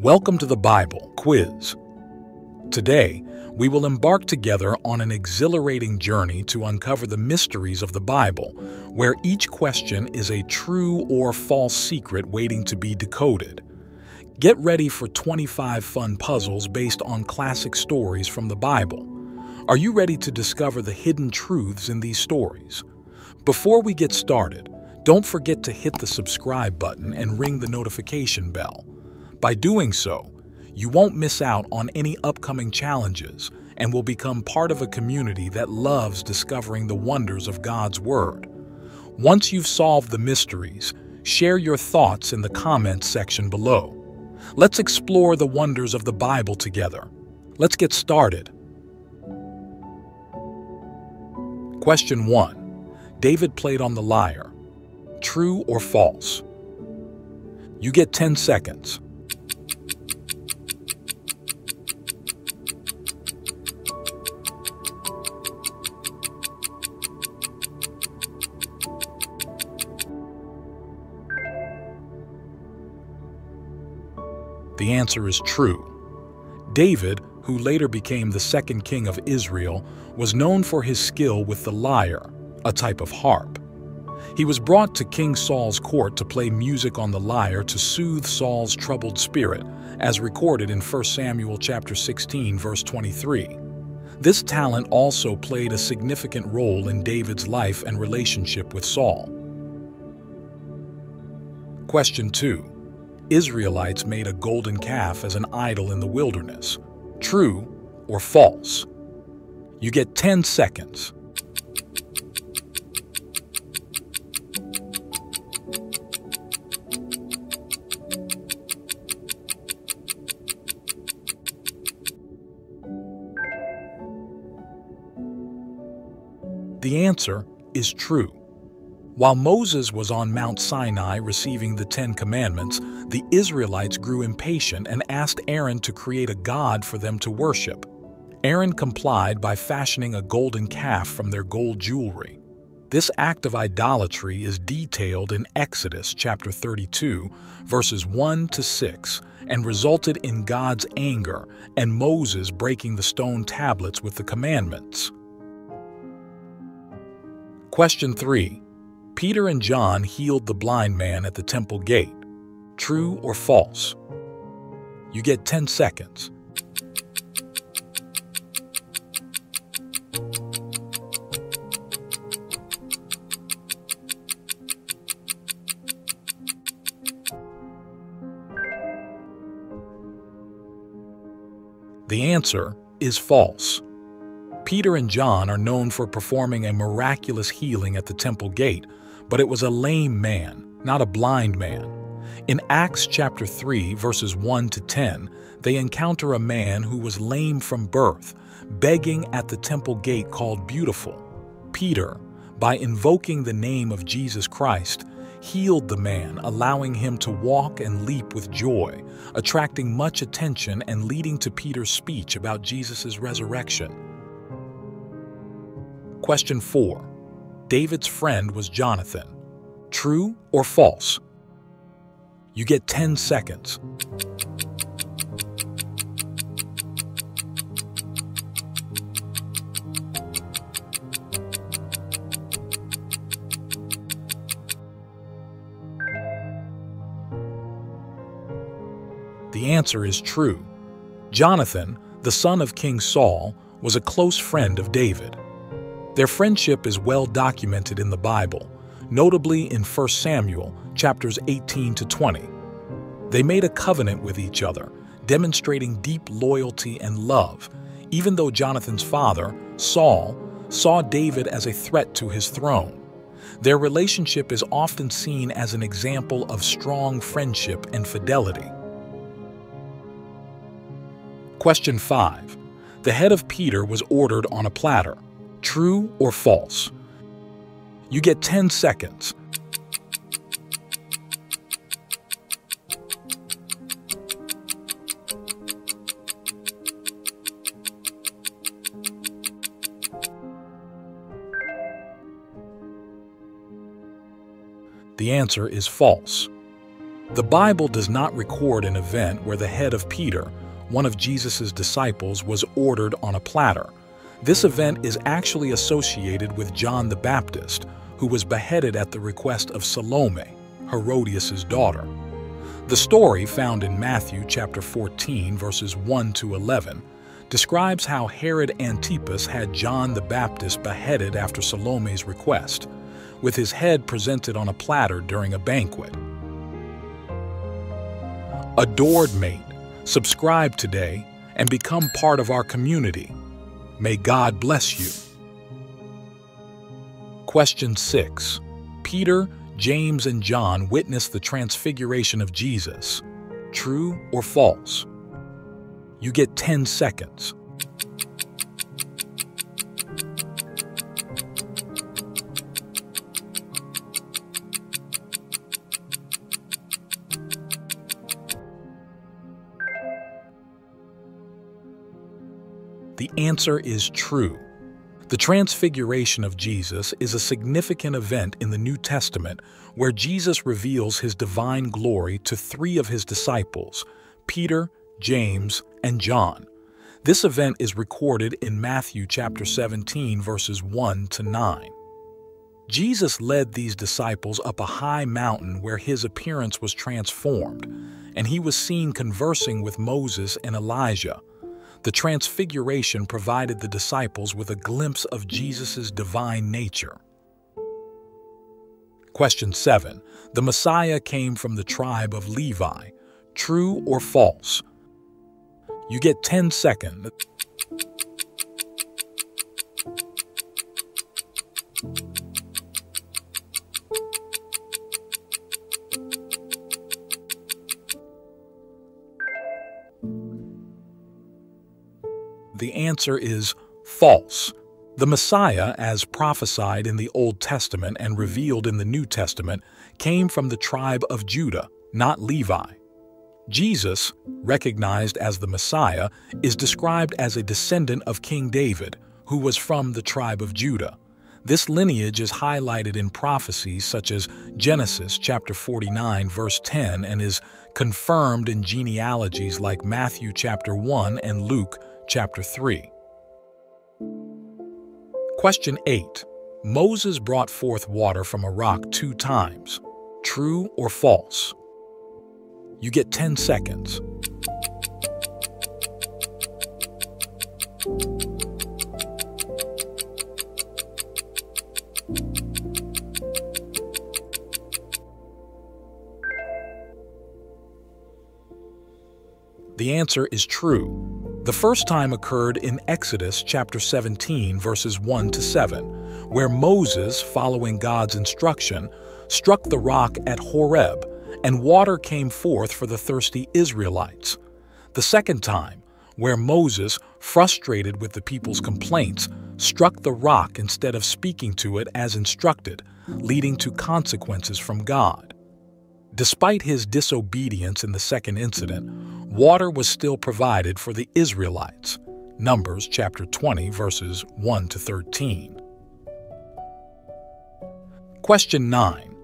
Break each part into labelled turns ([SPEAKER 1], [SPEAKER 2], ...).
[SPEAKER 1] Welcome to the Bible Quiz. Today, we will embark together on an exhilarating journey to uncover the mysteries of the Bible, where each question is a true or false secret waiting to be decoded. Get ready for 25 fun puzzles based on classic stories from the Bible. Are you ready to discover the hidden truths in these stories? Before we get started, don't forget to hit the subscribe button and ring the notification bell. By doing so, you won't miss out on any upcoming challenges and will become part of a community that loves discovering the wonders of God's Word. Once you've solved the mysteries, share your thoughts in the comments section below. Let's explore the wonders of the Bible together. Let's get started. Question 1. David played on the lyre. True or false? You get 10 seconds. Answer is true. David, who later became the second king of Israel, was known for his skill with the lyre, a type of harp. He was brought to King Saul's court to play music on the lyre to soothe Saul's troubled spirit, as recorded in 1 Samuel chapter 16 verse 23. This talent also played a significant role in David's life and relationship with Saul. Question 2. Israelites made a golden calf as an idol in the wilderness. True or false? You get 10 seconds. The answer is true. While Moses was on Mount Sinai receiving the Ten Commandments, the Israelites grew impatient and asked Aaron to create a god for them to worship. Aaron complied by fashioning a golden calf from their gold jewelry. This act of idolatry is detailed in Exodus chapter 32, verses 1 to 6, and resulted in God's anger and Moses breaking the stone tablets with the commandments. Question 3. Peter and John healed the blind man at the temple gate. True or false? You get 10 seconds. The answer is false. Peter and John are known for performing a miraculous healing at the temple gate but it was a lame man, not a blind man. In Acts chapter 3, verses 1 to 10, they encounter a man who was lame from birth, begging at the temple gate called Beautiful. Peter, by invoking the name of Jesus Christ, healed the man, allowing him to walk and leap with joy, attracting much attention and leading to Peter's speech about Jesus' resurrection. Question 4. David's friend was Jonathan. True or false? You get 10 seconds. The answer is true. Jonathan, the son of King Saul, was a close friend of David. Their friendship is well documented in the Bible, notably in 1 Samuel chapters 18 to 20. They made a covenant with each other, demonstrating deep loyalty and love, even though Jonathan's father, Saul, saw David as a threat to his throne. Their relationship is often seen as an example of strong friendship and fidelity. Question 5. The head of Peter was ordered on a platter. True or false? You get 10 seconds. The answer is false. The Bible does not record an event where the head of Peter, one of Jesus' disciples, was ordered on a platter. This event is actually associated with John the Baptist, who was beheaded at the request of Salome, Herodias' daughter. The story found in Matthew chapter 14 verses 1 to 11 describes how Herod Antipas had John the Baptist beheaded after Salome's request, with his head presented on a platter during a banquet. Adored mate, subscribe today and become part of our community. May God bless you. Question 6. Peter, James, and John witnessed the transfiguration of Jesus. True or false? You get 10 seconds. The answer is true. The Transfiguration of Jesus is a significant event in the New Testament where Jesus reveals his divine glory to three of his disciples, Peter, James, and John. This event is recorded in Matthew chapter 17 verses 1 to 9. Jesus led these disciples up a high mountain where his appearance was transformed, and he was seen conversing with Moses and Elijah. The Transfiguration provided the disciples with a glimpse of Jesus' divine nature. Question 7. The Messiah came from the tribe of Levi. True or false? You get 10 seconds. Answer is false. The Messiah, as prophesied in the Old Testament and revealed in the New Testament, came from the tribe of Judah, not Levi. Jesus, recognized as the Messiah, is described as a descendant of King David, who was from the tribe of Judah. This lineage is highlighted in prophecies such as Genesis chapter 49 verse 10 and is confirmed in genealogies like Matthew chapter 1 and Luke chapter 3. Question 8. Moses brought forth water from a rock two times. True or false? You get 10 seconds. The answer is true. The first time occurred in Exodus chapter 17 verses 1 to 7, where Moses, following God's instruction, struck the rock at Horeb and water came forth for the thirsty Israelites. The second time, where Moses, frustrated with the people's complaints, struck the rock instead of speaking to it as instructed, leading to consequences from God. Despite his disobedience in the second incident, water was still provided for the Israelites. Numbers chapter 20 verses 1 to 13. Question 9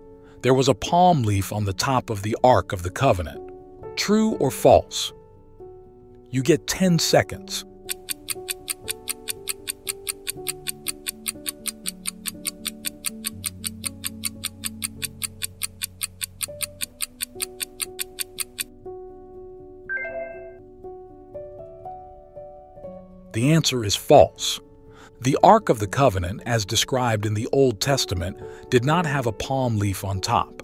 [SPEAKER 1] there was a palm leaf on the top of the Ark of the Covenant. True or false? You get 10 seconds. The answer is false. The Ark of the Covenant, as described in the Old Testament, did not have a palm leaf on top.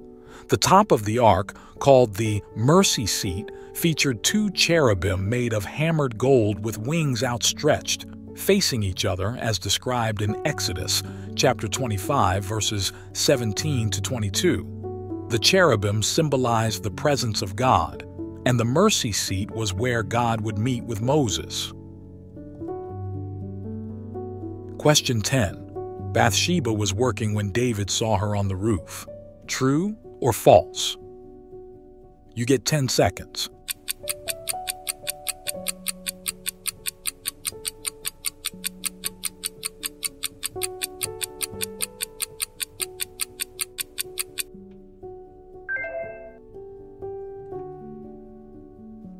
[SPEAKER 1] The top of the ark, called the mercy seat, featured two cherubim made of hammered gold with wings outstretched, facing each other as described in Exodus chapter 25 verses 17 to 22. The cherubim symbolized the presence of God, and the mercy seat was where God would meet with Moses. Question 10. Bathsheba was working when David saw her on the roof. True or false? You get 10 seconds.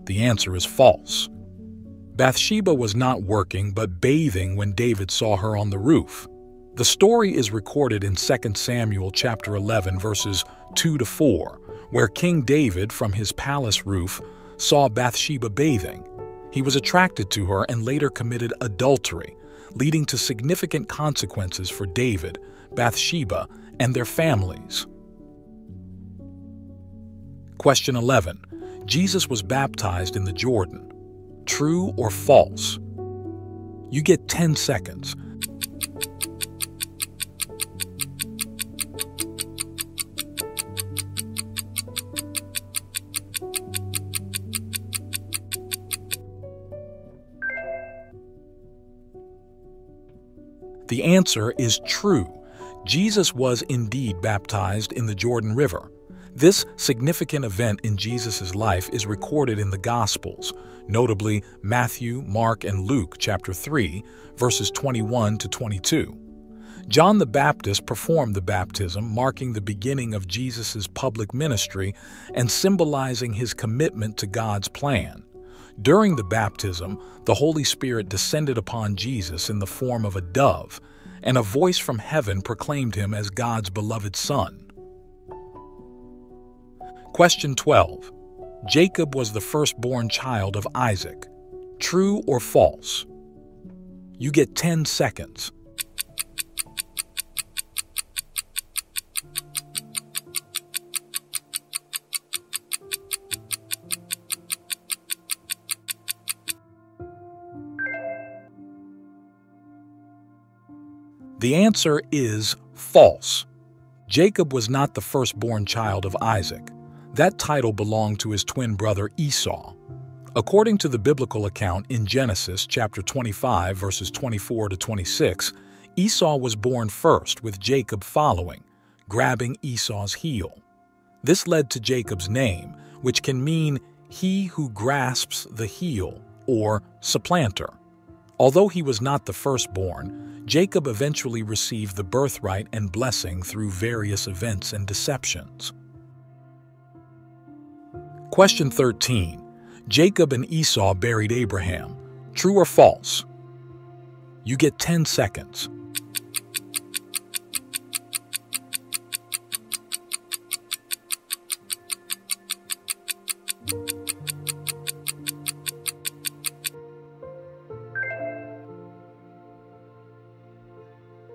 [SPEAKER 1] The answer is false. Bathsheba was not working but bathing when David saw her on the roof. The story is recorded in 2 Samuel chapter 11 verses 2 to 4, where King David from his palace roof saw Bathsheba bathing. He was attracted to her and later committed adultery, leading to significant consequences for David, Bathsheba, and their families. Question 11. Jesus was baptized in the Jordan. True or false? You get 10 seconds. The answer is true. Jesus was indeed baptized in the Jordan River. This significant event in Jesus' life is recorded in the Gospels, notably Matthew, Mark, and Luke chapter 3, verses 21 to 22. John the Baptist performed the baptism, marking the beginning of Jesus' public ministry and symbolizing his commitment to God's plan. During the baptism, the Holy Spirit descended upon Jesus in the form of a dove, and a voice from heaven proclaimed him as God's beloved Son. Question 12. Jacob was the firstborn child of Isaac. True or false? You get 10 seconds. The answer is false. Jacob was not the firstborn child of Isaac. That title belonged to his twin brother Esau. According to the biblical account in Genesis chapter 25 verses 24 to 26, Esau was born first with Jacob following, grabbing Esau's heel. This led to Jacob's name, which can mean he who grasps the heel or supplanter. Although he was not the firstborn, Jacob eventually received the birthright and blessing through various events and deceptions. Question 13. Jacob and Esau buried Abraham. True or false? You get 10 seconds.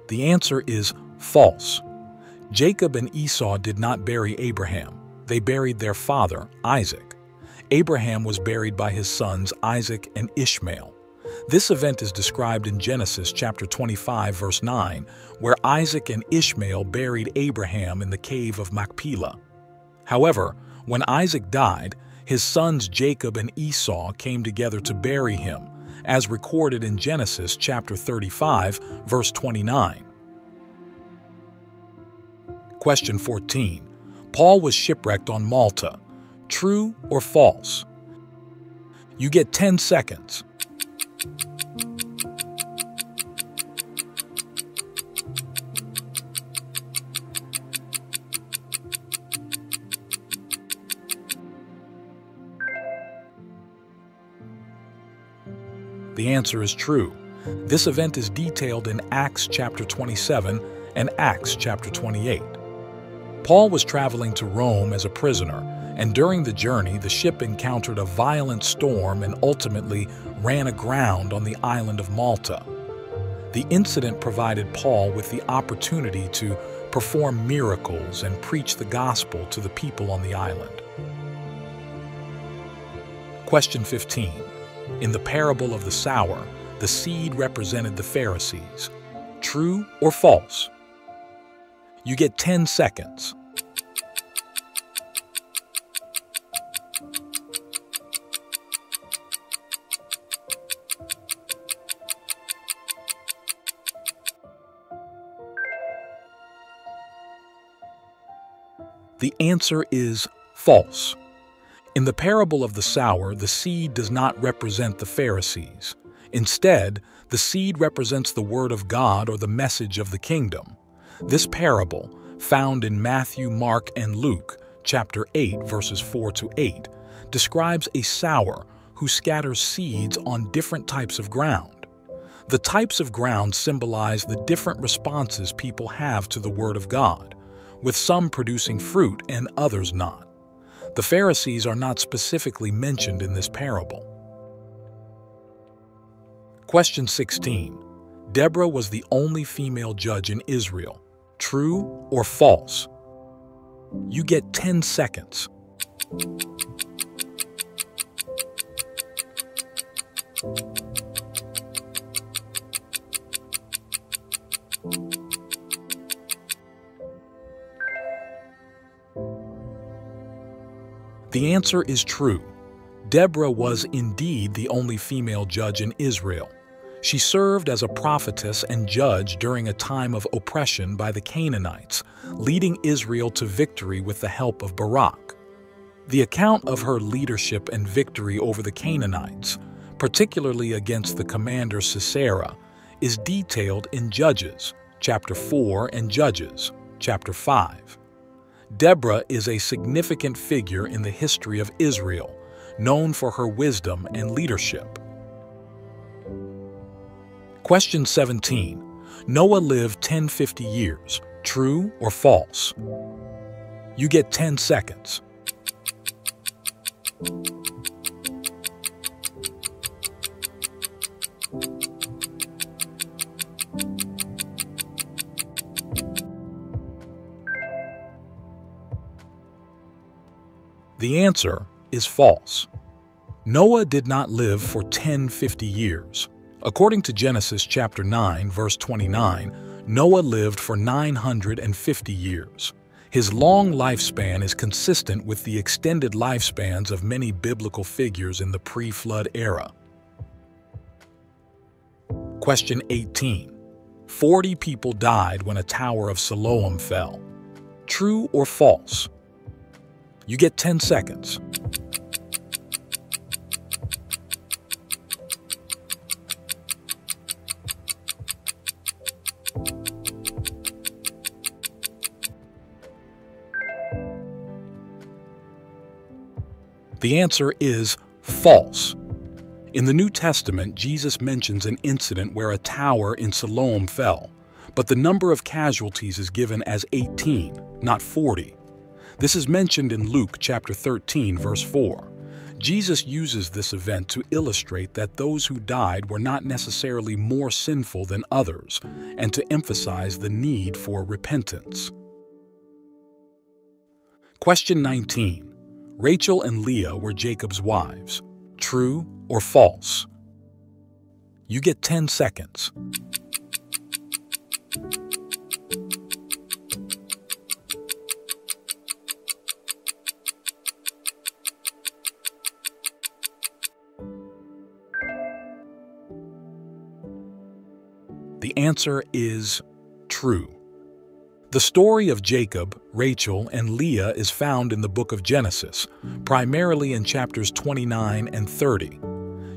[SPEAKER 1] The answer is false. Jacob and Esau did not bury Abraham. They buried their father, Isaac. Abraham was buried by his sons Isaac and Ishmael. This event is described in Genesis chapter 25 verse 9, where Isaac and Ishmael buried Abraham in the cave of Machpelah. However, when Isaac died, his sons Jacob and Esau came together to bury him, as recorded in Genesis chapter 35, verse 29. Question 14. Paul was shipwrecked on Malta. True or false? You get 10 seconds. The answer is true. This event is detailed in Acts chapter 27 and Acts chapter 28. Paul was traveling to Rome as a prisoner, and during the journey, the ship encountered a violent storm and ultimately ran aground on the island of Malta. The incident provided Paul with the opportunity to perform miracles and preach the gospel to the people on the island. Question 15. In the parable of the sower, the seed represented the Pharisees. True or false? You get 10 seconds. The answer is false. In the parable of the sower, the seed does not represent the Pharisees. Instead, the seed represents the Word of God or the message of the kingdom. This parable, found in Matthew, Mark, and Luke, chapter 8, verses 4 to 8, describes a sower who scatters seeds on different types of ground. The types of ground symbolize the different responses people have to the Word of God, with some producing fruit and others not. The Pharisees are not specifically mentioned in this parable. Question 16. Deborah was the only female judge in Israel. True or false? You get 10 seconds. The answer is true. Deborah was indeed the only female judge in Israel. She served as a prophetess and judge during a time of oppression by the Canaanites, leading Israel to victory with the help of Barak. The account of her leadership and victory over the Canaanites, particularly against the commander Sisera, is detailed in Judges, chapter 4, and Judges, chapter 5. Deborah is a significant figure in the history of Israel, known for her wisdom and leadership. Question 17. Noah lived 1050 years. True or false? You get 10 seconds. The answer is false. Noah did not live for 1050 years. According to Genesis chapter 9, verse 29, Noah lived for 950 years. His long lifespan is consistent with the extended lifespans of many biblical figures in the pre-flood era. Question 18. 40 people died when a tower of Siloam fell. True or false? You get 10 seconds. The answer is false. In the New Testament, Jesus mentions an incident where a tower in Siloam fell, but the number of casualties is given as 18, not 40. This is mentioned in Luke chapter 13, verse 4. Jesus uses this event to illustrate that those who died were not necessarily more sinful than others, and to emphasize the need for repentance. Question 19. Rachel and Leah were Jacob's wives. True or false? You get 10 seconds. The answer is true. The story of Jacob, Rachel, and Leah is found in the book of Genesis, primarily in chapters 29 and 30.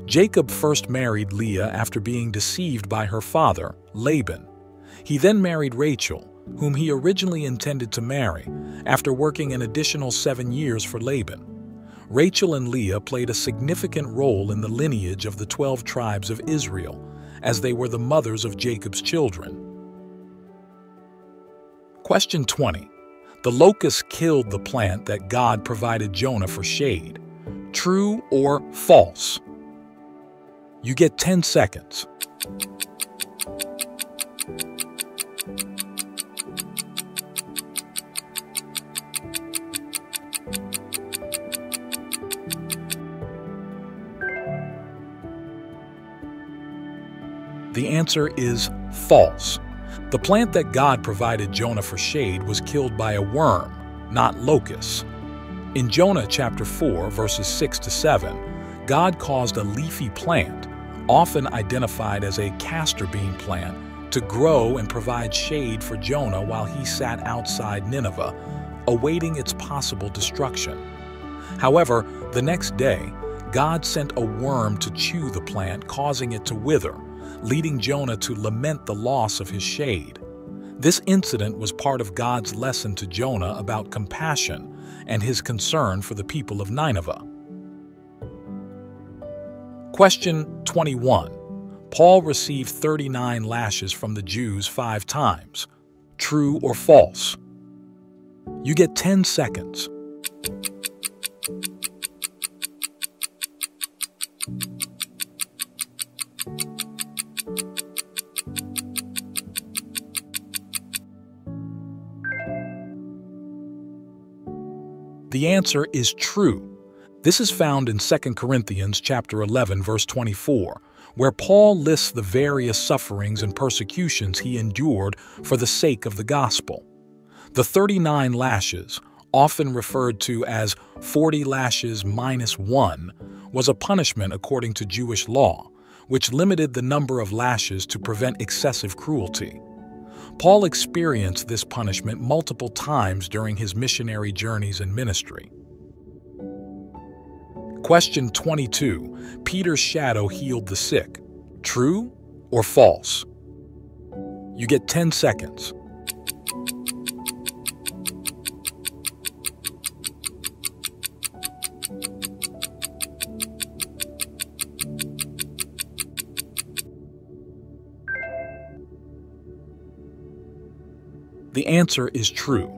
[SPEAKER 1] Jacob first married Leah after being deceived by her father, Laban. He then married Rachel, whom he originally intended to marry, after working an additional seven years for Laban. Rachel and Leah played a significant role in the lineage of the 12 tribes of Israel, as they were the mothers of Jacob's children. Question 20. The locust killed the plant that God provided Jonah for shade. True or false? You get 10 seconds. The answer is false. The plant that God provided Jonah for shade was killed by a worm, not locusts. In Jonah chapter 4, verses 6 to 7, God caused a leafy plant, often identified as a castor bean plant, to grow and provide shade for Jonah while he sat outside Nineveh, awaiting its possible destruction. However, the next day, God sent a worm to chew the plant, causing it to wither, leading Jonah to lament the loss of his shade. This incident was part of God's lesson to Jonah about compassion and his concern for the people of Nineveh. Question 21. Paul received 39 lashes from the Jews five times. True or false? You get 10 seconds. The answer is true. This is found in 2 Corinthians chapter 11 verse 24, where Paul lists the various sufferings and persecutions he endured for the sake of the gospel. The 39 lashes, often referred to as 40 lashes minus 1, was a punishment according to Jewish law, which limited the number of lashes to prevent excessive cruelty. Paul experienced this punishment multiple times during his missionary journeys and ministry. Question 22. Peter's shadow healed the sick. True or false? You get 10 seconds. The answer is true.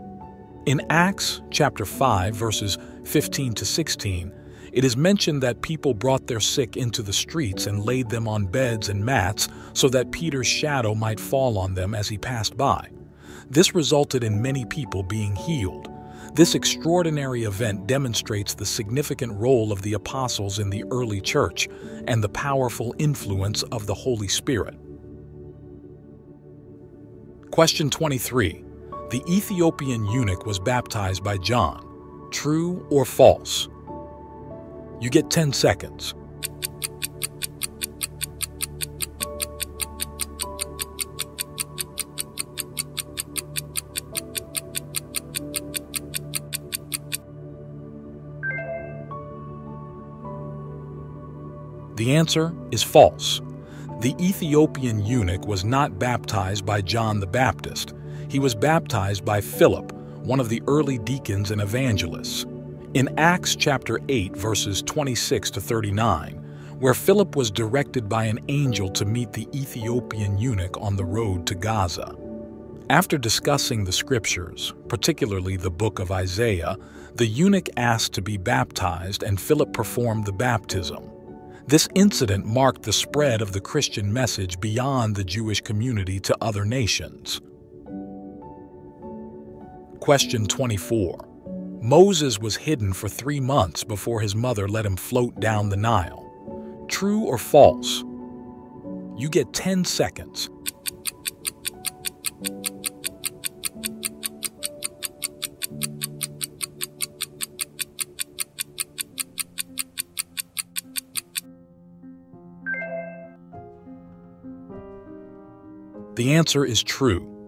[SPEAKER 1] In Acts chapter 5 verses 15 to 16, it is mentioned that people brought their sick into the streets and laid them on beds and mats so that Peter's shadow might fall on them as he passed by. This resulted in many people being healed. This extraordinary event demonstrates the significant role of the apostles in the early church and the powerful influence of the Holy Spirit. Question 23. The Ethiopian eunuch was baptized by John. True or false? You get 10 seconds. The answer is false. The Ethiopian eunuch was not baptized by John the Baptist. He was baptized by Philip, one of the early deacons and evangelists. In Acts chapter 8, verses 26 to 39, where Philip was directed by an angel to meet the Ethiopian eunuch on the road to Gaza. After discussing the scriptures, particularly the book of Isaiah, the eunuch asked to be baptized and Philip performed the baptism. This incident marked the spread of the Christian message beyond the Jewish community to other nations. Question 24. Moses was hidden for three months before his mother let him float down the Nile. True or false? You get 10 seconds. The answer is true.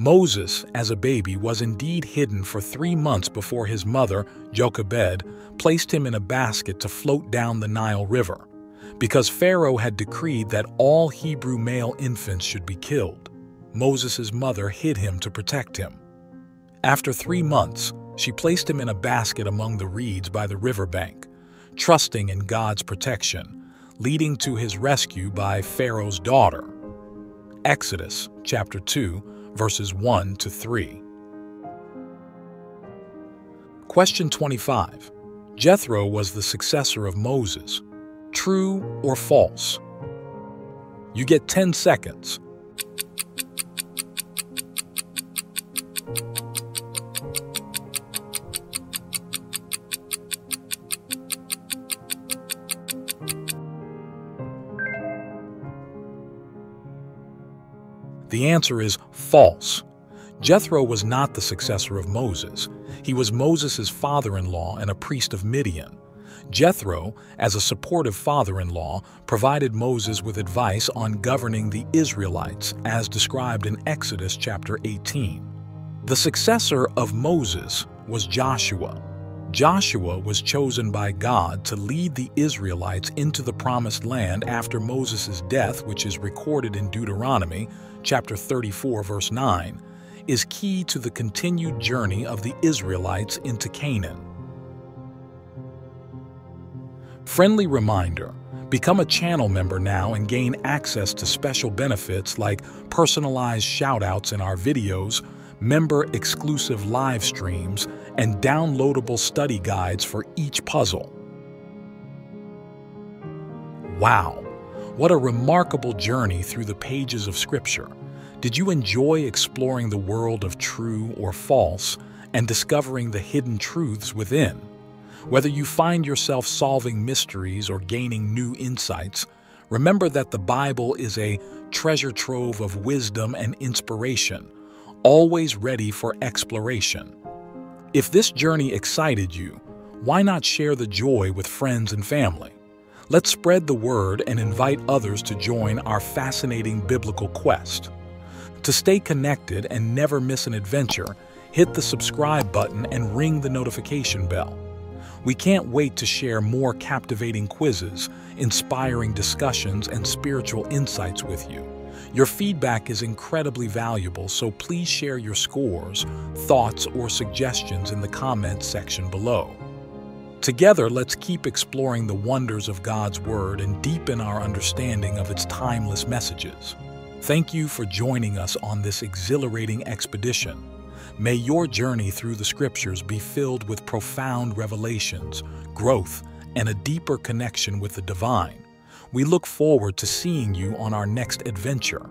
[SPEAKER 1] Moses, as a baby, was indeed hidden for three months before his mother, Jochebed, placed him in a basket to float down the Nile River, because Pharaoh had decreed that all Hebrew male infants should be killed. Moses' mother hid him to protect him. After three months, she placed him in a basket among the reeds by the riverbank, trusting in God's protection, leading to his rescue by Pharaoh's daughter, Exodus chapter 2, verses 1 to 3. Question 25. Jethro was the successor of Moses. True or false? You get 10 seconds. The answer is false. Jethro was not the successor of Moses. He was Moses' father-in-law and a priest of Midian. Jethro, as a supportive father-in-law, provided Moses with advice on governing the Israelites, as described in Exodus chapter 18. The successor of Moses was Joshua. Joshua was chosen by God to lead the Israelites into the promised land after Moses' death, which is recorded in Deuteronomy chapter 34, verse 9, is key to the continued journey of the Israelites into Canaan. Friendly reminder, Become a channel member now and gain access to special benefits like personalized shoutouts in our videos, member-exclusive live streams, and downloadable study guides for each puzzle. Wow, what a remarkable journey through the pages of Scripture. Did you enjoy exploring the world of true or false and discovering the hidden truths within? Whether you find yourself solving mysteries or gaining new insights, remember that the Bible is a treasure trove of wisdom and inspiration, always ready for exploration. If this journey excited you, why not share the joy with friends and family? Let's spread the word and invite others to join our fascinating biblical quest. To stay connected and never miss an adventure, hit the subscribe button and ring the notification bell. We can't wait to share more captivating quizzes, inspiring discussions, and spiritual insights with you. Your feedback is incredibly valuable, so please share your scores, thoughts, or suggestions in the comments section below. Together, let's keep exploring the wonders of God's Word and deepen our understanding of its timeless messages. Thank you for joining us on this exhilarating expedition. May your journey through the Scriptures be filled with profound revelations, growth, and a deeper connection with the divine. We look forward to seeing you on our next adventure.